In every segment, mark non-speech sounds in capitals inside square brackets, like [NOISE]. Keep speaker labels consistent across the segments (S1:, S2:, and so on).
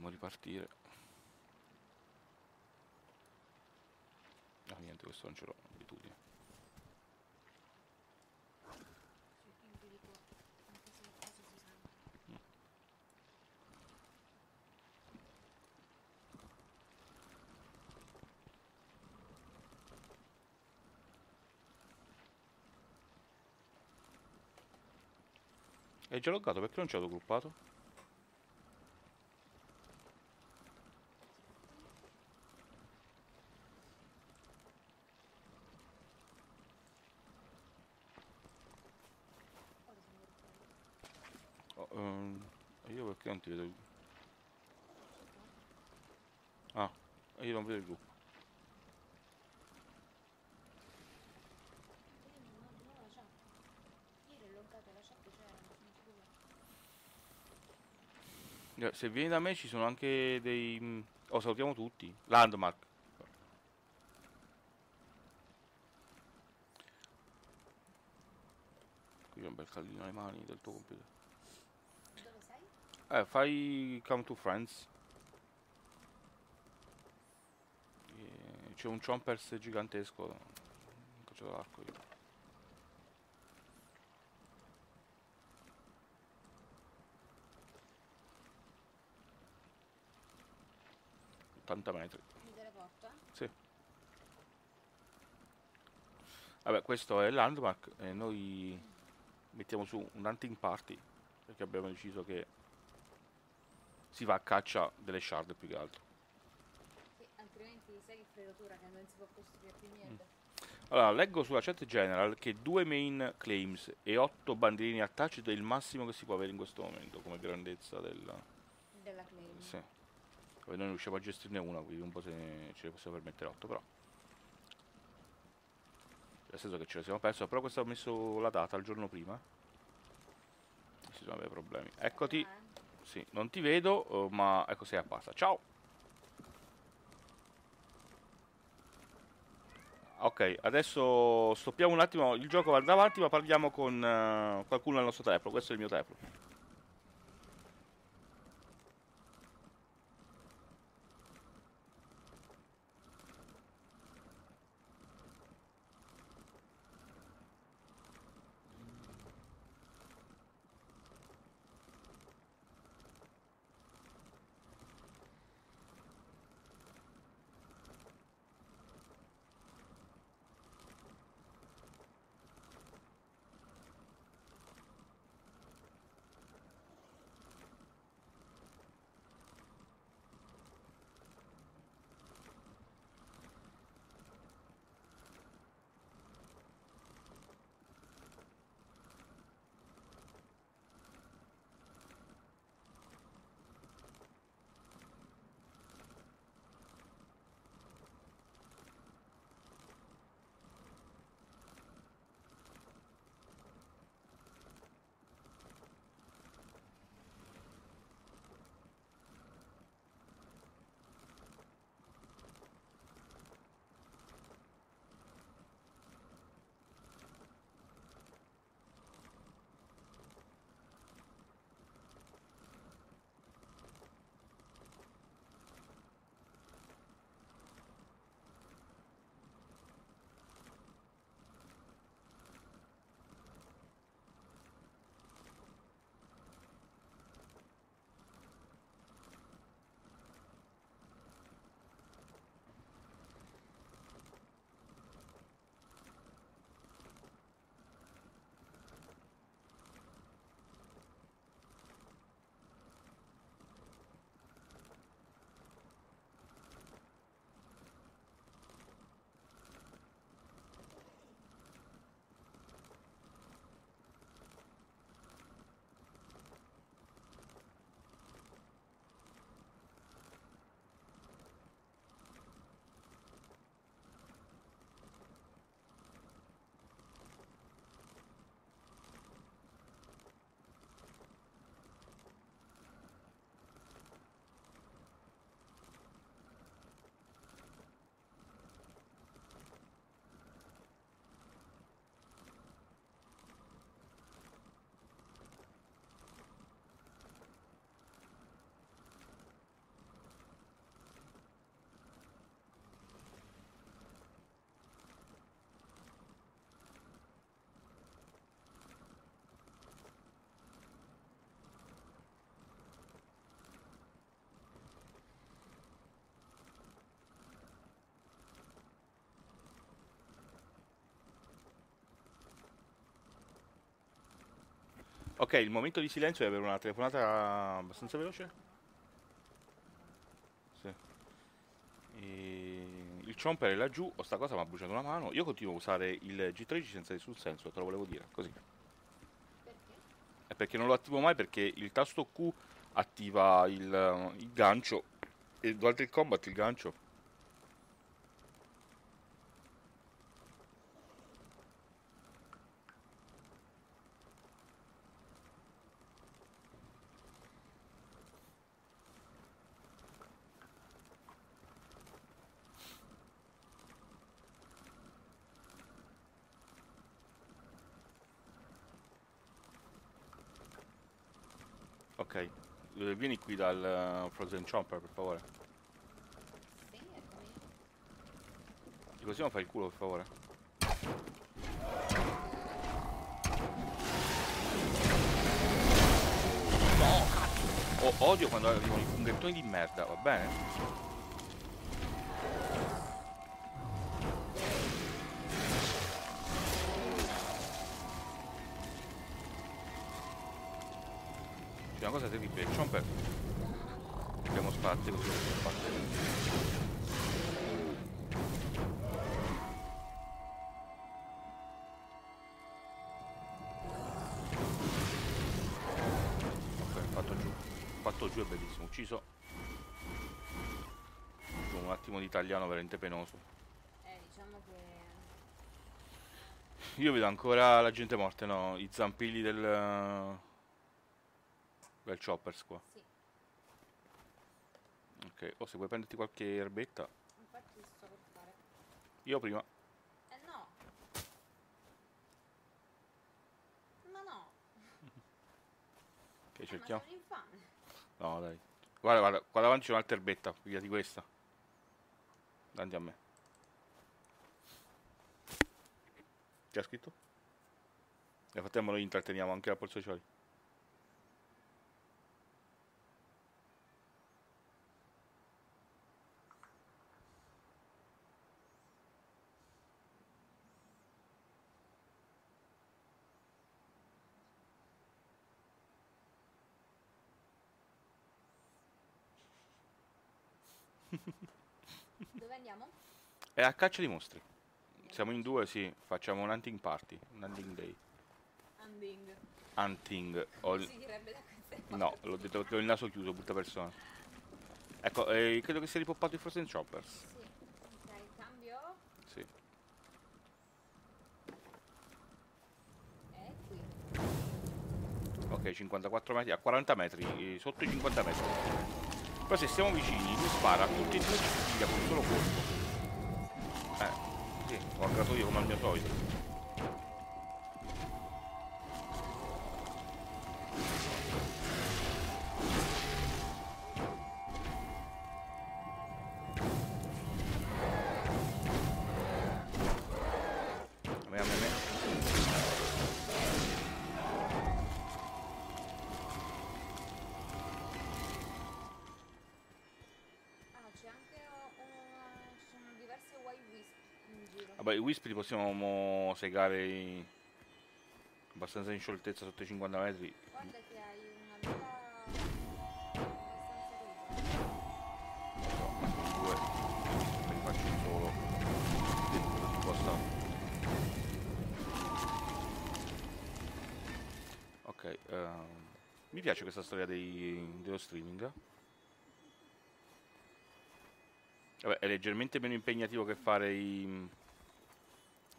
S1: Dovremmo ripartire. Ah, niente, questo non ce l'ho, abitudine. Hai già loggato? Perché non ci ho gruppato?
S2: Ora sono gruppato.
S1: Oh, ehm, io perché non ti vedo? Ah, io non vedo il gruppo.
S2: Vedi, non ho la chat. Ieri ho loggato la chat c'erano, sono due.
S1: Eh, Se vieni da me ci sono anche dei... mm, Oh, salutiamo tutti. Landmark. Qui c'è un bel caldino alle mani del tuo computer.
S2: Dove sei?
S1: Eh, fai Come to Friends. C'è un Chompers gigantesco. Un cacciato l'arco io. ...80 metri.
S2: Teleporta?
S1: Sì. Vabbè, questo è il landmark e noi mettiamo su un hunting party perché abbiamo deciso che si va a caccia delle shard più che altro.
S2: Sì, altrimenti sai che fregatura che non si può costruire più niente.
S1: Allora, leggo sulla chat general che due main claims e otto bandierine attached è il massimo che si può avere in questo momento come grandezza del...
S2: Della claim.
S1: Sì. Poi noi riusciamo a gestirne una, quindi un po' se ce ne possiamo permettere otto, però... Nel senso che ce le siamo perso, però questo ho messo la data il giorno prima. Non ci sono avere problemi. Eccoti. Sì, non ti vedo, eh, ma ecco sei apparsa. Ciao! Ok, adesso stoppiamo un attimo il gioco, va davanti, ma parliamo con eh, qualcuno al nostro telefono. Questo è il mio telefono. Ok, il momento di silenzio è avere una telefonata abbastanza veloce. Sì. E il chomper è laggiù, o sta cosa mi ha bruciato una mano. Io continuo a usare il G13 senza nessun senso, te lo volevo dire, così.
S2: Perché?
S1: È perché non lo attivo mai perché il tasto Q attiva il, il gancio e durante il combat il gancio Ok, eh, vieni qui dal eh, Frozen Chomper per favore.
S2: Sì.
S1: Ti possiamo fare il culo per favore? No, cazzo! Oh, odio quando arrivano i funghettoni di merda, va bene? C'è una cosa terribile, il Chomper Abbiamo spazio così abbiamo spazio. Ok, fatto giù. Fatto giù è bellissimo. Ucciso. Un attimo di italiano veramente penoso.
S2: Eh, diciamo che...
S1: Io vedo ancora la gente morta, no? I zampilli del... del choppers qua.
S2: Sì,
S1: Ok, o se vuoi prenderti qualche erbetta.
S2: infatti sto per fare.
S1: Io prima.
S2: Eh no! Ma no!
S1: Ok,
S2: Eh,
S1: cerchiamo. No, dai. Guarda, guarda, qua davanti c'è un'altra erbetta, pigliati questa. Davanti a me. Che ha scritto? Nel frattempo noi intratteniamo anche la Polso Sociali.
S2: Dove andiamo?
S1: È a caccia di mostri. Siamo in due, sì. Facciamo un hunting party. Un hunting day. Hunting.
S2: Da queste
S1: No, l'ho detto perché ho il naso chiuso, brutta persona. Ecco, eh, credo che sia ripoppato il Frozen Choppers.
S2: Sì. Ok, cambio.
S1: Sì.
S2: Qui.
S1: Ok, 54 metri, a 40 metri, eh, sotto i 50 metri. Però se siamo vicini, mi spara tutti e due ci piglia con un solo colpo. Sì, ho aggrato io come al mio solito.
S2: Wisp
S1: li possiamo segare i- abbastanza in scioltezza sotto i 50 metri.
S2: Guarda che hai una vita abbastanza ricca.
S1: Due. Ne faccio un solo. Dentro posta. Ok, ehm, mi piace questa storia dei- dello streaming. Vabbè, è leggermente meno impegnativo che fare i,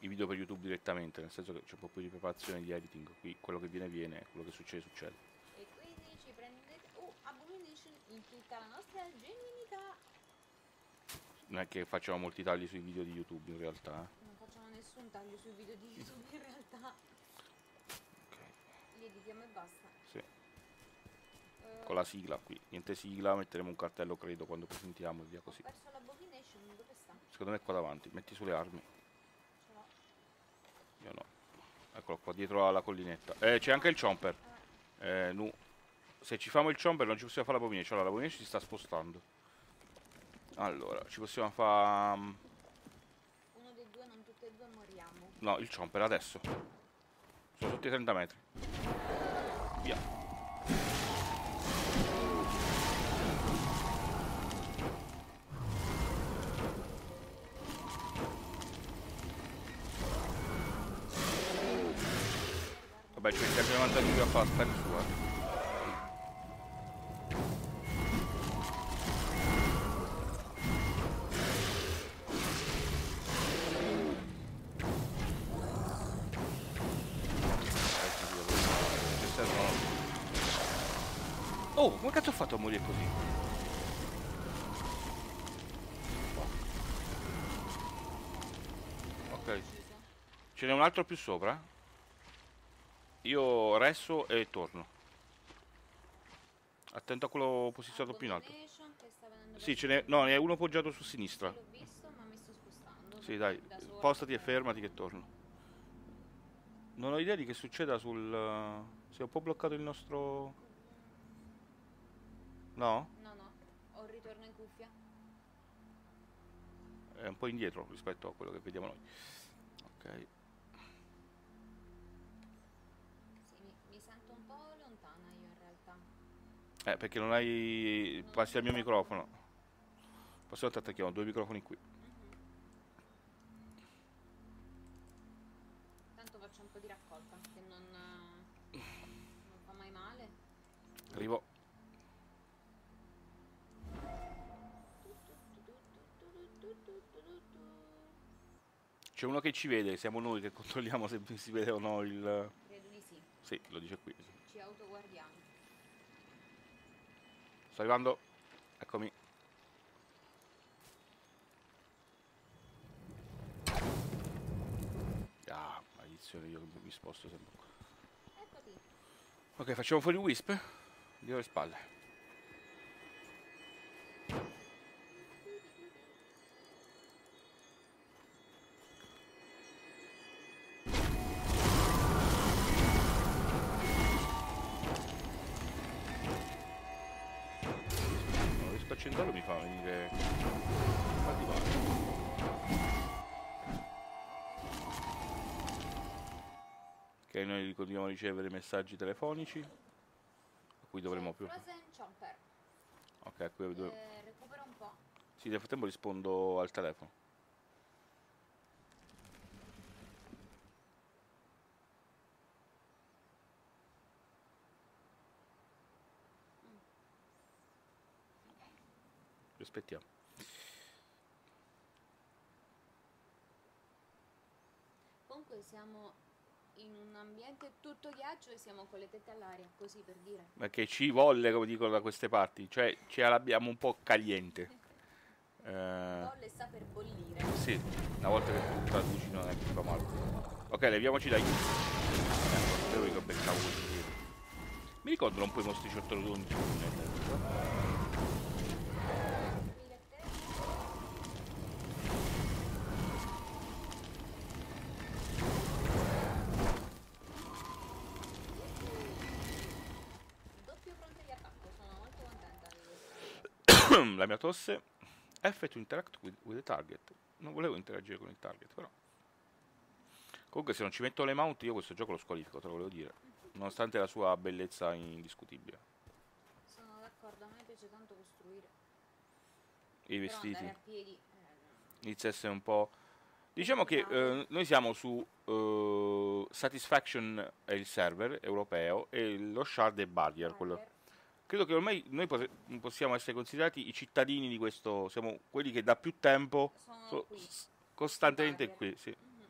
S1: i video per YouTube direttamente, nel senso che c'è un po' più di preparazione di editing, qui quello che viene viene, quello che succede succede.
S2: E quindi ci prendete... Oh, Abomination in tutta la nostra genuinità.
S1: Non è che facciamo molti tagli sui video di YouTube in realtà. eh.
S2: Non facciamo nessun taglio sui video di YouTube in realtà.
S1: Ok,
S2: Li editiamo e basta.
S1: sì.
S2: Eh,
S1: Con la sigla qui, niente sigla, metteremo un cartello credo quando presentiamo e via
S2: Ho
S1: così.
S2: perso l'Abomination, dove sta?
S1: Secondo me è qua davanti, metti sulle armi. Io no. Eccolo qua, dietro alla collinetta. Eh, c'è anche il chomper. Eh, nu. Se ci famo il chomper non ci possiamo fare l'abomination, allora l'abomination si sta spostando. Allora, ci possiamo fare...
S2: Uno dei due, non tutti e due moriamo.
S1: No, il chomper adesso. Sono sotto i 30 metri. Via. C'è il cambio 92 a fare spari sua. Oh, come cazzo ho fatto a morire così? Ok. Ce n'è un altro più sopra? Io resto e torno. Attento a quello posizionato più in alto. Sì, ce n'è. No, ne è uno poggiato su sinistra.
S2: L'ho visto, ma mi sto spostando.
S1: Sì, dai, spostati e fermati che torno. Non ho idea di che succeda sul... Si è un po' bloccato il nostro... No?
S2: No, no, ho il ritorno in cuffia.
S1: È un po' indietro rispetto a quello che vediamo noi. Ok.
S2: Sì, mi, mi sento un po' lontana io in realtà.
S1: Eh, perché non hai... Passi al mio
S2: microfono.
S1: Possiamo ti attacchiamo due microfoni qui.
S2: Tanto faccio un po' di raccolta, che non, non fa mai male.
S1: Arrivo. C'è uno che ci vede, siamo noi che controlliamo se si vede o no il...
S2: Credo di sì,
S1: Sì, lo dice qui.
S2: ci autoguardiamo.
S1: Sto arrivando. Eccomi. Ah, maledizione, io mi sposto sempre qua. Ok, facciamo fuori il Wisp. Dietro le spalle. Accenderlo mi fa venire... Fa di male. Ok, noi continuiamo a ricevere messaggi telefonici. A cui dovremo
S2: C'è
S1: più... Ok, a cui dove-
S2: Eh, recupera un po'.
S1: Sì, nel frattempo rispondo al telefono. Aspettiamo.
S2: Comunque siamo in un ambiente tutto ghiaccio e siamo con le tette all'aria, così per dire.
S1: Ma che ci volle, come dicono da queste parti. Cioè, ce l'abbiamo un po' caliente. [LAUGHS] Eh,
S2: Bolle sta per bollire.
S1: sì, una volta che tu traduci non è che fa male. Ok, leviamoci dai. Spero che beccavo questi tiri. Mi ricordano un po' i mostri ciottoloni.
S2: Mille te. Doppio fronte di attacco, sono molto contenta di questo. [CLEARS THROAT]
S1: La mia tosse. F to interact with, with the target. Non volevo interagire con il target, però. Comunque, se non ci metto le mount, io questo gioco lo squalifico, te lo volevo dire. Nonostante la sua bellezza indiscutibile.
S2: Sono d'accordo, a me piace tanto costruire.
S1: I vestiti.
S2: andare a piedi. eh,
S1: inizia a essere un po'. Diciamo che eh, noi siamo su eh, Satisfaction è il server europeo e lo Shard è Barrier. quello-
S2: Barrier.
S1: Credo che ormai noi pos- possiamo essere considerati i cittadini di questo. Siamo quelli che da più tempo
S2: Sono
S1: so-
S2: qui.
S1: costantemente qui. Sì.
S2: Mhm.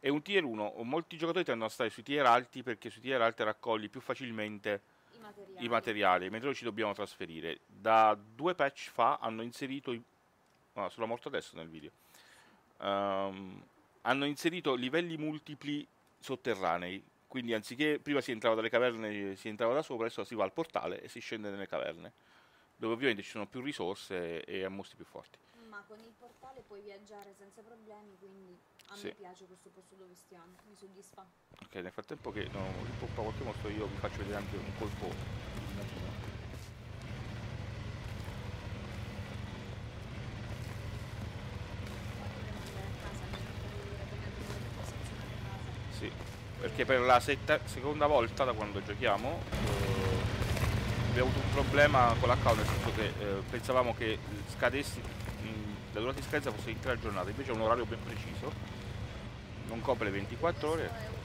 S1: È un tier 1. Molti giocatori tendono a stare sui tier alti perché sui tier alti raccogli più facilmente
S2: I materiali.
S1: i materiali, mentre noi ci dobbiamo trasferire. Da due patch fa hanno inserito i... ah, sono morto adesso nel video. Ehm, hanno inserito livelli multipli sotterranei. Quindi anziché prima si entrava dalle caverne, si entrava da sopra, adesso si va al portale e si scende nelle caverne. Dove ovviamente ci sono più risorse e mostri più forti.
S2: Ma con il portale puoi viaggiare senza problemi, quindi a
S1: Sì.
S2: me piace questo posto dove stiamo, mi soddisfa.
S1: Ok, nel frattempo che no, ripoppa qualche mostro io vi faccio vedere anche un colpo.
S2: Poi dovremmo andare a casa, almeno per vedere come abbiamo
S1: perché per la seconda volta da quando giochiamo eh, abbiamo avuto un problema con l'account, nel senso che eh, pensavamo che scadessi, mh, la durata di scadenza fosse l'intera giornata, invece è un orario ben preciso, non copre le 24
S2: Questo
S1: ore.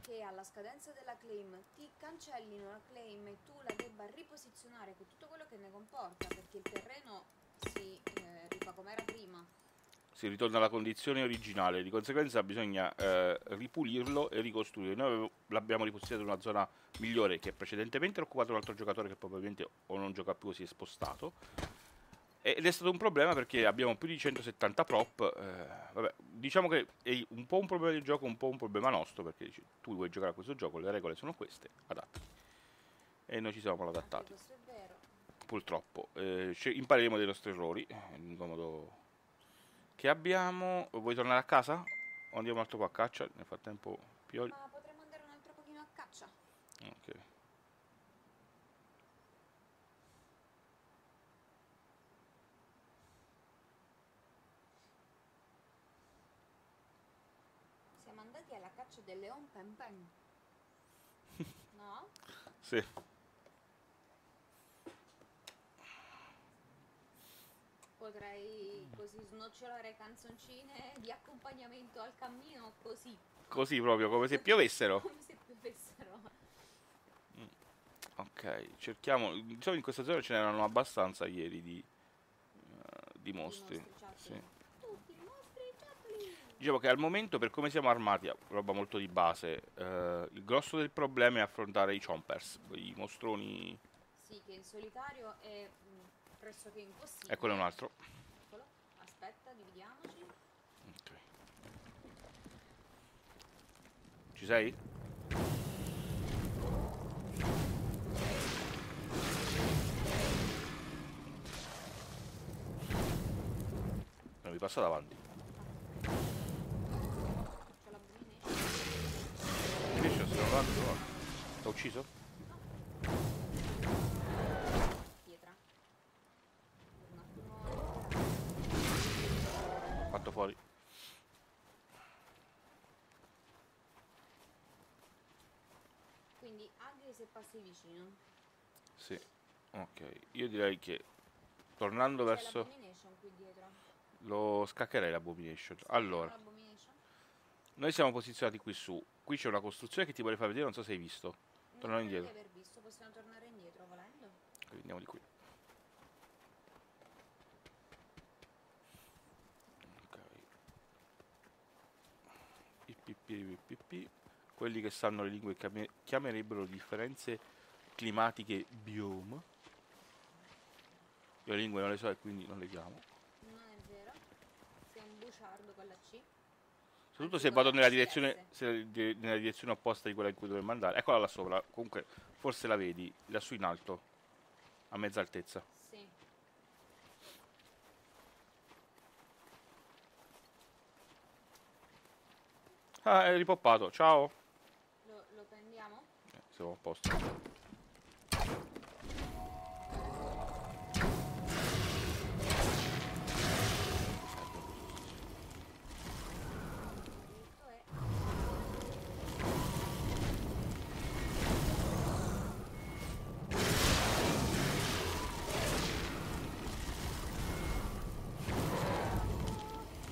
S2: che che alla scadenza della claim ti cancellino la claim e tu la debba riposizionare con tutto quello che ne comporta, perché il terreno si eh, rifà come era prima.
S1: si ritorna alla condizione originale, di conseguenza bisogna eh, ripulirlo e ricostruire. Noi l'abbiamo riposizionato in una zona migliore che precedentemente era occupato un altro giocatore che probabilmente o non gioca più o si è spostato. Ed è stato un problema perché abbiamo più di 170 prop. eh, vabbè, diciamo che è un po' un problema del gioco, un po' un problema nostro perché dici, tu vuoi giocare a questo gioco, le regole sono queste, adatti. E noi ci siamo adattati. Purtroppo. Eh, impareremo dai nostri errori. L'unico modo che abbiamo. Vuoi tornare a casa? O andiamo un altro po' a caccia? Nel frattempo, Pioli.
S2: Ma potremmo andare un altro pochino a caccia.
S1: Ok.
S2: Siamo andati alla caccia del leon pen pen. [LAUGHS] No?
S1: Sì.
S2: Così snocciolare canzoncine di accompagnamento al cammino così,
S1: Così proprio, come se piovessero. [LAUGHS]
S2: come se piovessero.
S1: Ok, cerchiamo. Diciamo in questa zona ce n'erano abbastanza ieri di, eh, di mostri. Sì.
S2: Tutti i mostri.
S1: Dicevo che al momento, per come siamo armati, roba molto di base, eh, il grosso del problema è affrontare i chompers, i mostroni.
S2: Sì, che in solitario è mm, pressoché impossibile.
S1: Eccolo un altro.
S2: Aspetta, dividiamoci.
S1: Ok. Ci sei? Non mi passa davanti.
S2: C'ho la.
S1: Invece se. T'ha ucciso? Fuori.
S2: Quindi agri se passi vicino.
S1: Sì. Ok. Io direi che tornando verso... Lo scaccherei l'abomination. Allora, noi siamo posizionati qui su. Qui c'è una costruzione che ti vorrei far vedere, non so se hai visto. Torniamo indietro.
S2: visto, possiamo tornare indietro volendo.
S1: Quindi Andiamo di qui. Ok. Quelli che sanno le lingue chiame- chiamerebbero differenze climatiche biome. Io le lingue non le so e quindi non le chiamo.
S2: Non è vero. Sei un buciardo con la C.
S1: Soprattutto se vado
S2: la
S1: nella direzione, se- di- nella direzione opposta di quella in cui dovremmo andare. Eccola là sopra. Comunque, forse la vedi, lassù in alto, a mezza altezza.
S2: Sì.
S1: Ah, è ripoppato. Ciao.
S2: Lo, lo prendiamo?
S1: Eh, siamo a posto.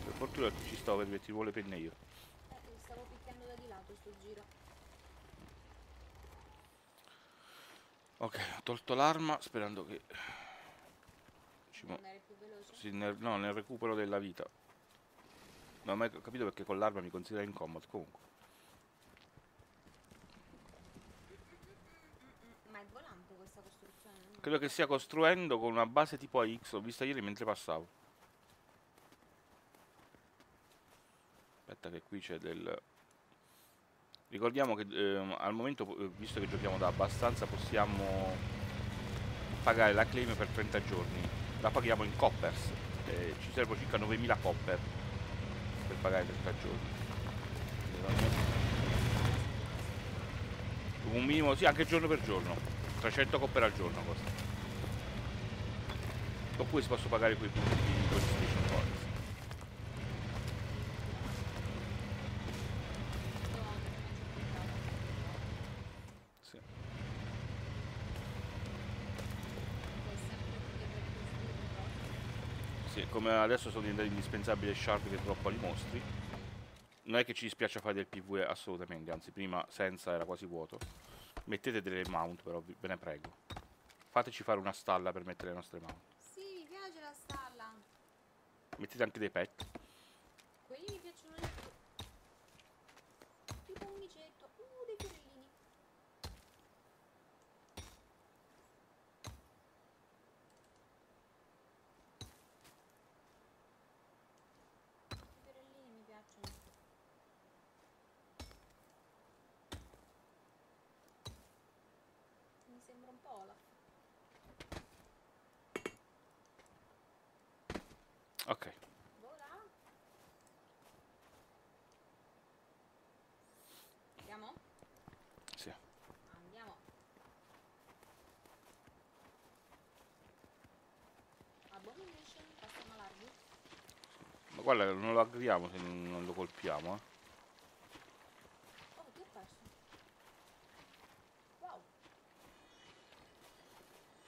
S1: Per fortuna ci stavo per mettere vuole penne io.
S2: Eh, stavo picchiando da di lato sto giro.
S1: Ok, ho tolto l'arma sperando che... Ci mo-
S2: andare più veloce.
S1: sì, nel, no, nel recupero della vita. Non ho mai capito perché con l'arma mi considera incomodo. Comunque.
S2: Ma è volante questa costruzione?
S1: Credo che stia costruendo con una base tipo AX. L'ho vista ieri mentre passavo. Aspetta che qui c'è del... Ricordiamo che ehm, al momento, eh, visto che giochiamo da abbastanza, possiamo pagare la claim per 30 giorni. La paghiamo in coppers. eh, ci servono circa 9000 copper per pagare 30 giorni. Un minimo, sì, anche giorno per giorno. 300 copper al giorno costa. Oppure si possono pagare quei punti di quei station points.
S2: No, non ci ho pensato.
S1: Sì.
S2: Poi sempre più per costruire
S1: Sì, come adesso sono diventati indispensabili le shard che droppano i mostri. Non è che ci dispiace fare del PvE assolutamente, anzi prima senza era quasi vuoto. Mettete delle mount però, ve ne prego. Fateci fare una stalla per mettere le nostre mount.
S2: Sì, mi piace la stalla.
S1: Mettete anche dei pet.
S2: Quelli mi piacciono di più. Tipo un micetto. Uh, dei fiorellini. I fiorellini mi piacciono. Mi sembra un po' Olaf.
S1: Ok.
S2: Vola. Andiamo?
S1: Sì.
S2: Andiamo. Abomination, passiamo larghi.
S1: Ma guarda, non lo aggriamo se non lo colpiamo, eh.
S2: Che ho perso? Wow.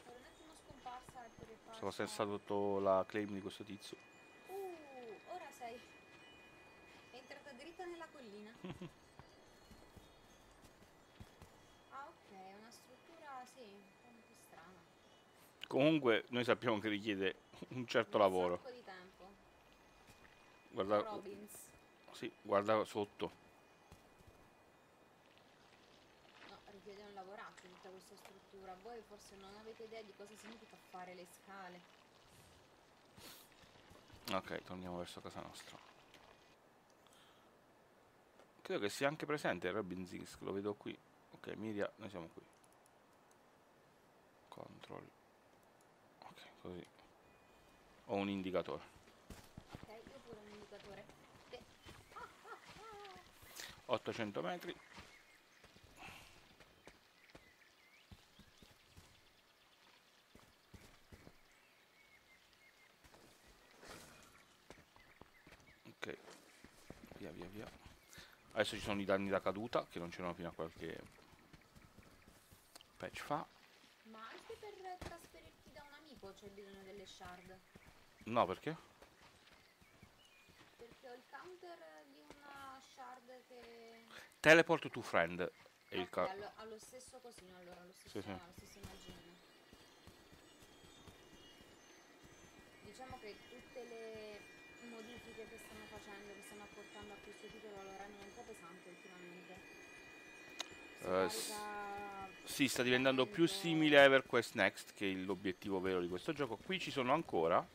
S2: Ero un attimo scomparsa poi riapparsa.
S1: Sono senza sotto la claim di questo tizio.
S2: Uh, ora sei. È entrata dritta nella collina. [LAUGHS] ah, ok, è una struttura, sì, un po' un po' strana.
S1: Comunque noi sappiamo che richiede un certo
S2: Un
S1: lavoro. Guarda,
S2: Robbins.
S1: sì, guarda sotto.
S2: No, richiede un lavoraccio tutta questa struttura. Voi forse non avete idea di cosa significa fare le scale.
S1: Ok, torniamo verso casa nostra. Credo che sia anche presente Robin Zinsk, lo vedo qui. Ok, Miria, noi siamo qui. Control. Ok, così. Ho un indicatore.
S2: Ok, io pure un indicatore. Te. Ah, ah, ah.
S1: 800 metri. Ok, via via via. Adesso ci sono i danni da caduta che non c'erano fino a qualche patch fa.
S2: Ma anche per trasferirti da un amico c'è bisogno delle shard.
S1: No, perché?
S2: Perché ho il counter shard che...
S1: Teleport to friend è il ca-
S2: allo, allo stesso cosino allora, allo stesso,
S1: Sì, sì.
S2: allo stesso immaginino. Diciamo che tutte le modifiche che stanno facendo, che stanno apportando a questo titolo lo rendono un po' pesante ultimamente. Si
S1: Eh, s- Sì, sta diventando più simile a EverQuest Next, che è l'obiettivo vero di questo gioco. Qui ci sono ancora,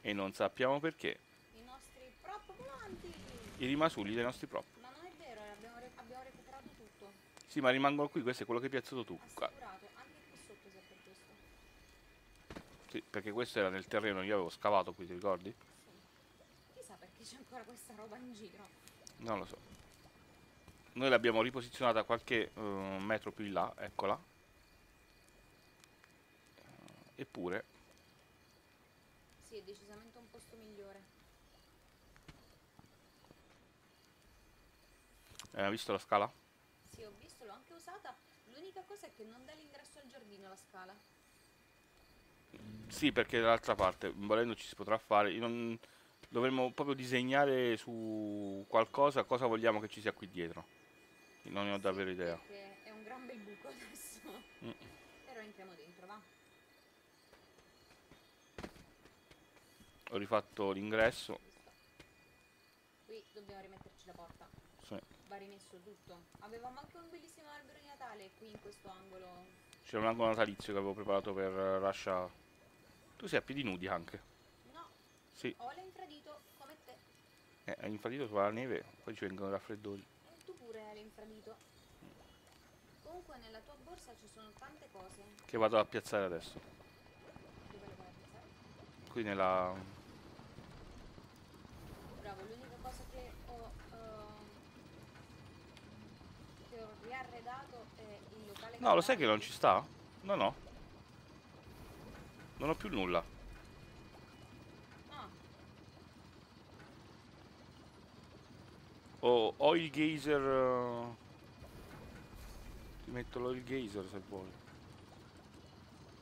S1: e non sappiamo perché,
S2: i nostri prop volanti!
S1: I rimasugli dei nostri prop.
S2: Ma non è vero, eh, abbiamo, re- abbiamo recuperato tutto.
S1: Sì, ma rimangono qui, questo è quello che hai piazzato tu.
S2: Assicurato, anche qui sotto se per questo.
S1: Sì, perché questo era nel terreno, io avevo scavato qui, ti ricordi?
S2: Sì. Chissà perché c'è ancora questa roba in giro.
S1: Non lo so. Noi l'abbiamo riposizionata qualche eh, metro più in là, eccola. Eppure,
S2: Sì, è decisamente un posto migliore.
S1: Eh, hai visto la scala?
S2: Sì, ho visto, l'ho anche usata. L'unica cosa è che non dà l'ingresso al giardino la scala.
S1: Sì, perché dall'altra parte, volendo ci si potrà fare. Non- Dovremmo proprio disegnare su qualcosa, cosa vogliamo che ci sia qui dietro. Non ne ho davvero idea.
S2: È un gran bel buco adesso.
S1: Mm.
S2: Però entriamo dentro, va.
S1: Ho rifatto l'ingresso.
S2: Qui dobbiamo rimetterci la porta.
S1: Sì.
S2: Va rimesso tutto. Avevamo anche un bellissimo albero di Natale qui in questo angolo.
S1: C'era un angolo natalizio che avevo preparato per eh, Russia. Tu sei a piedi nudi anche.
S2: No,
S1: Sì,
S2: ho l'infradito come te.
S1: eh, hai infradito sulla neve, poi ci vengono i raffreddori.
S2: E tu pure hai l'infradito. Comunque nella tua borsa ci sono tante cose.
S1: Che vado a piazzare adesso.
S2: Dove le vuoi apprezzare?
S1: Qui nella.
S2: Bravo, l'unica cosa che Eh,
S1: no, lo sai che non ci sta? No, no. Non ho più nulla. Ah. Oh, oil geyser... Eh, ti metto l'oil geyser se vuoi.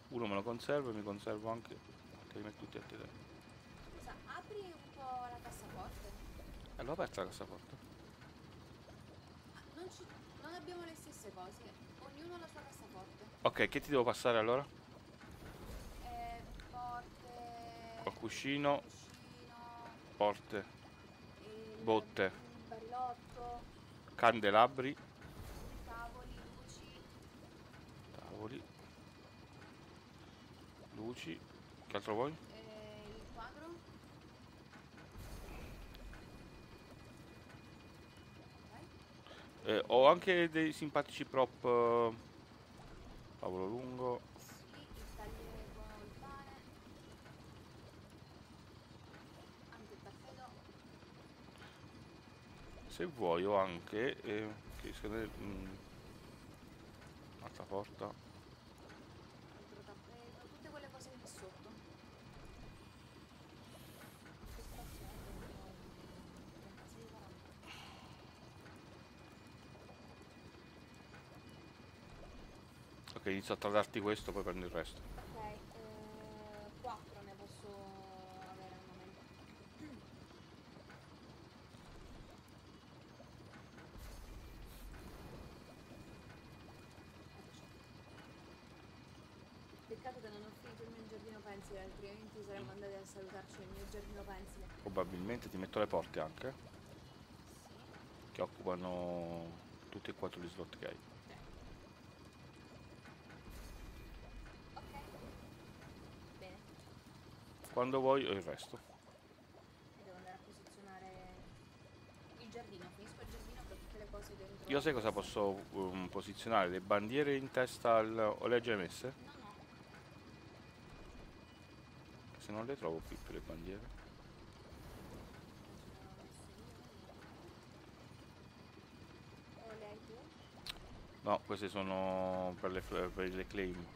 S1: Uno me lo conservo e mi conservo anche... Te li metto tutti a te.
S2: Scusa, apri un po' la cassaforte.
S1: Eh, l'ho aperta la cassaforte.
S2: Non ci abbiamo le stesse cose. Ognuno ha la sua cassaforte.
S1: Ok, che ti devo passare allora?
S2: Eh, porte.
S1: Ho cuscino,
S2: cuscino,
S1: porte,
S2: il-
S1: Botte.
S2: il barilotto,
S1: candelabri,
S2: tavoli, luci.
S1: tavoli, luci. Che altro vuoi?
S2: eh, il quadro. Ok.
S1: Eh, ho anche dei simpatici prop. eh, Tavolo lungo. Se vuoi ho anche. Eh, che secondo me. mm, altra porta.
S2: altro tappeto, tutte quelle cose lì sotto. Che spazio è? Un po' di 36, 40.
S1: Ok, inizio a tradarti questo, poi prendo il resto.
S2: Ok, eh, 4 ne posso avere al momento. Peccato che non ho finito il mio giardino pensile, altrimenti saremmo andati a salutarci nel mio giardino pensile.
S1: Probabilmente ti metto le porte anche.
S2: Sì.
S1: Che occupano tutti e quattro gli slot che hai. Quando vuoi il resto.
S2: E devo andare a posizionare il giardino. Finisco il giardino per tutte le cose dentro.
S1: Io sai cosa posso um, posizionare? Le bandiere in testa al... o le hai già messe?
S2: No, no.
S1: Se non le trovo qui più le bandiere. No, queste sono per le, per le claim.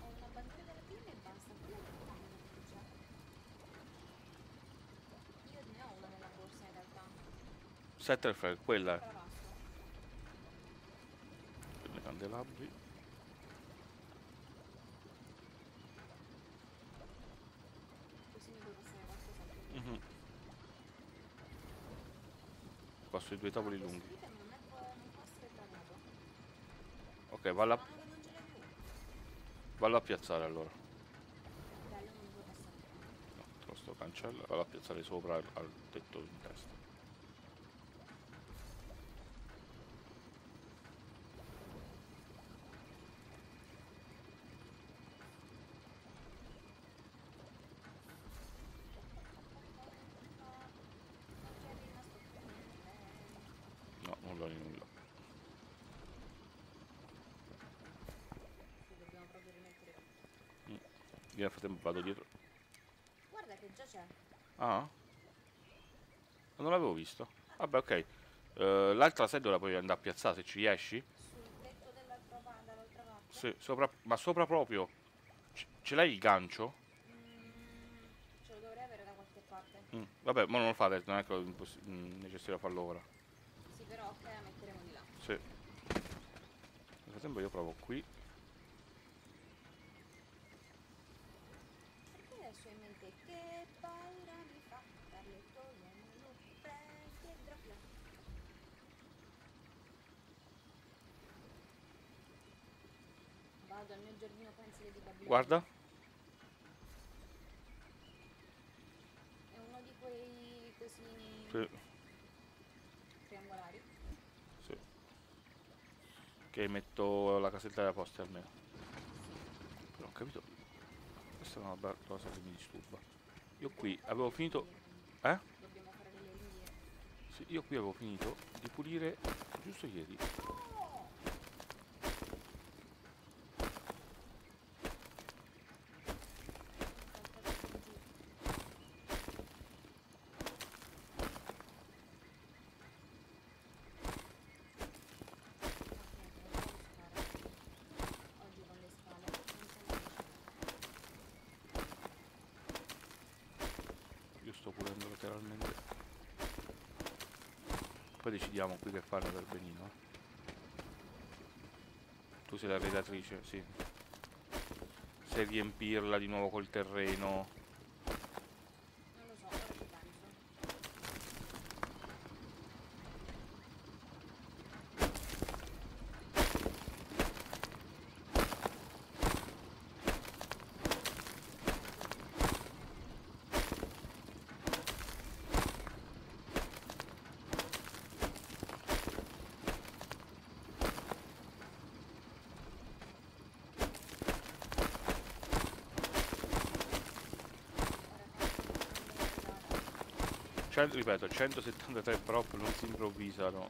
S2: Ho una bandiera della prima e basta. Quella che fanno che c'è. Io ne ho una nella borsa in realtà.
S1: Setter flag, quella è.
S2: Però basta.
S1: Per le candelabri.
S2: Così mi devo passare qualcos'altro.
S1: Mhm. Passo i due tavoli Lunghi.
S2: item non, è, può- non può essere tramato.
S1: Ok, vallo a,
S2: Strano che non ce l'hai più.
S1: vallo a piazzare allora. No, lo sto cancello. Vallo a piazzare sopra al, al tetto in testa.
S2: Non c'è rimasto più niente.
S1: No, nulla di nulla.
S2: Sì, dobbiamo proprio rimettere tutto.
S1: Io nel frattempo vado dietro.
S2: Guarda che già c'è.
S1: Ah? Non l'avevo visto. Vabbè, ok. Eh, l'altra sede la puoi andare a piazzare se ci riesci.
S2: Sul tetto dell'altra pa- dall'altra parte.
S1: Sì, sopra, ma sopra proprio. C- ce l'hai il gancio?
S2: Mm, ce lo dovrei avere da qualche parte.
S1: Mm, Vabbè, ma non lo fate, non è che è mm, necessario farlo ora.
S2: Sì, però ok, la metteremo di là.
S1: Sì. Nel frattempo io provo qui.
S2: Perché adesso ho in mente che paura mi fa darle togliere lupe che drapla. Vado al mio giardino pensile di Babilonia.
S1: Guarda.
S2: È uno di quei cosini
S1: Sì,
S2: triangolari.
S1: sì. Che metto la casetta della posta almeno. Però ho capito. Questa è una bella cosa che mi disturba. Io qui avevo finito. Eh? Sì, io qui avevo finito di pulire giusto ieri.
S2: Oggi con le scale non siamo
S1: letteralmente. Poi decidiamo qui che farne per benino. Tu sei la redatrice, sì. Se riempirla di nuovo col terreno. Ripeto, 173 prop non si improvvisano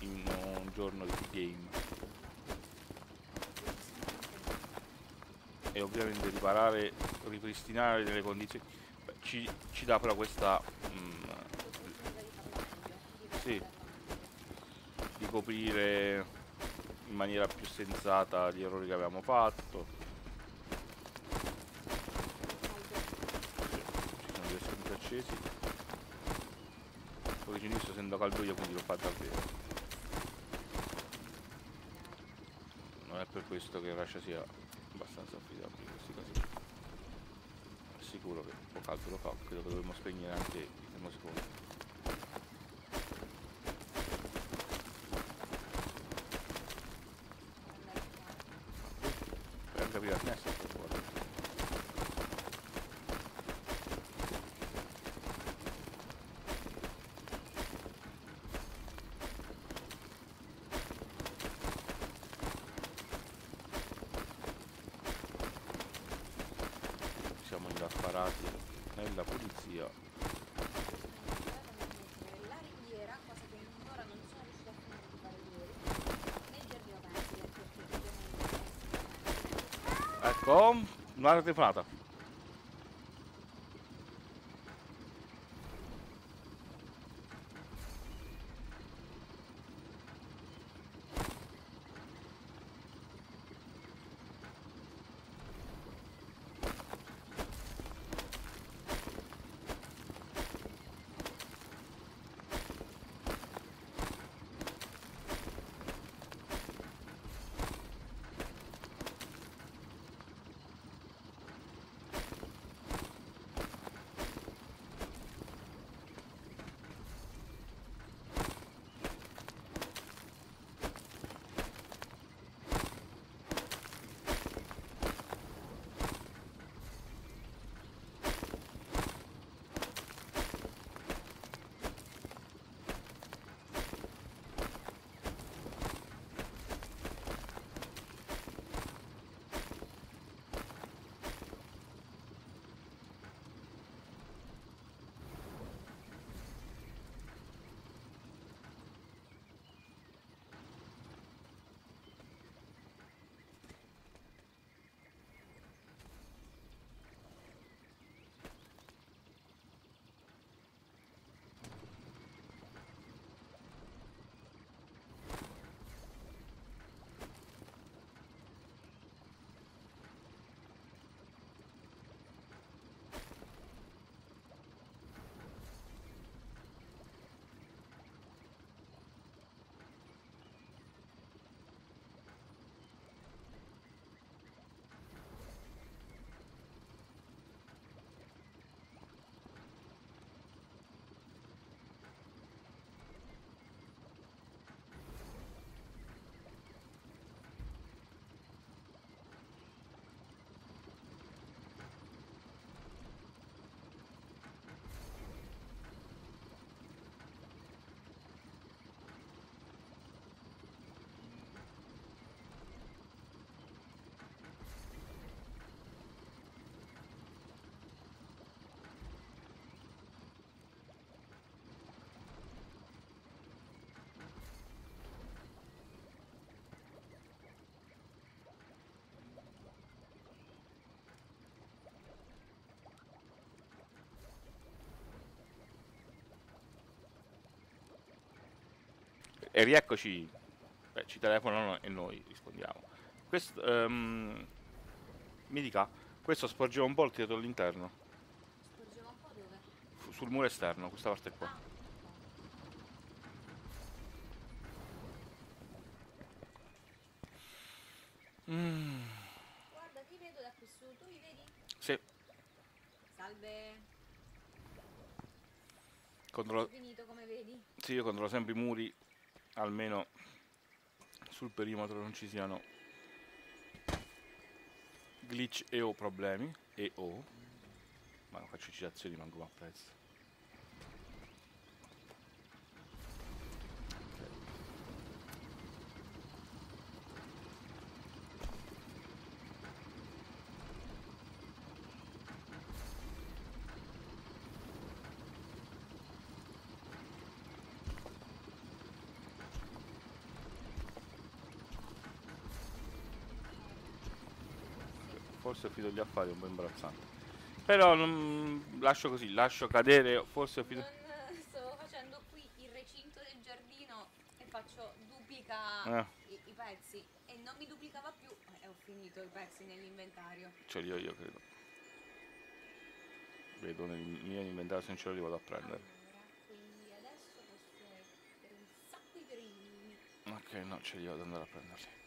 S1: in un giorno di game. E ovviamente riparare, ripristinare delle condizioni. beh, ci, ci dà però questa. mm, Sì. di coprire in maniera più sensata gli errori che avevamo fatto. Ci sono spunti accesi. Poi ci sto essendo caldo io quindi lo fa davvero. Non è per questo che Russia sia abbastanza affidabile in questi casi. Sicuro che un po' caldo lo fa, credo che dovremmo spegnere anche i termosifoni. Per capire la finestra guarda. Siamo indaffarati nella pulizia.
S2: La ringhiera, cosa che ancora non sono riuscita a finire di fare ieri, nel giardino pensile, perché ovviamente
S1: Ecco, una telefonata. E rieccoci. Beh, ci telefonano e noi rispondiamo. Questo, ehm, mi dica, questo sporgeva un po' il tirato all'interno.
S2: sporgeva un po' dove?
S1: sul muro esterno, questa parte qua.
S2: Ah,
S1: Mm,
S2: guarda, ti vedo da qui su, tu mi vedi?
S1: sì,
S2: Salve,
S1: controllo,
S2: finito come vedi.
S1: sì, io controllo sempre i muri, almeno sul perimetro non ci siano glitch e o problemi. E o. Ma non faccio citazioni, manco mi apprezzo. Forse ho finito gli affari un po' imbarazzante. Però non, lascio così, lascio cadere, forse ho finito...
S2: Non sto facendo qui il recinto del giardino e faccio duplica
S1: Eh.
S2: i, i pezzi e non mi duplicava più e ho finito i pezzi nell'inventario.
S1: Ce li ho io, credo. Vedo nel mio inventario, se non ce li vado a prendere.
S2: Allora.
S1: Ok, no, ce li ho, devo andare a prenderli.